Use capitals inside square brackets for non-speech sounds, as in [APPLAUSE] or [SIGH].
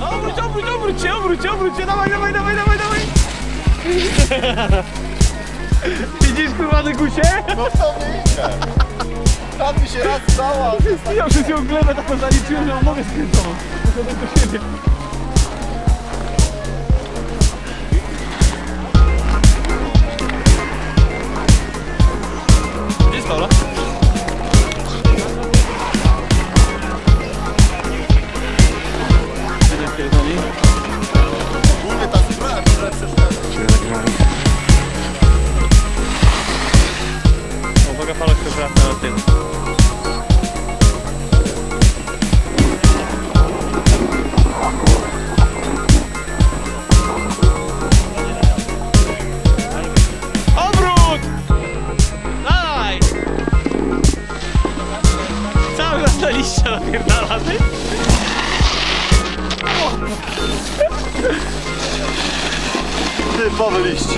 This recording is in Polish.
Obróć, obróć, obróć się, obróć, obróć się, dawaj, dawaj, dawaj, dawaj, dawaj. [LAUGHS] Widzisz kurwa te gusie? No to wyjdzie. Tam mi się raz stała. Ja przez ją glebę taką zaliczyłem, że mogę skręcować. Poszedłem do siebie. Się wraca. Obrót! Dawaj! Cały raz na liście napierdalamy. Typowy liść.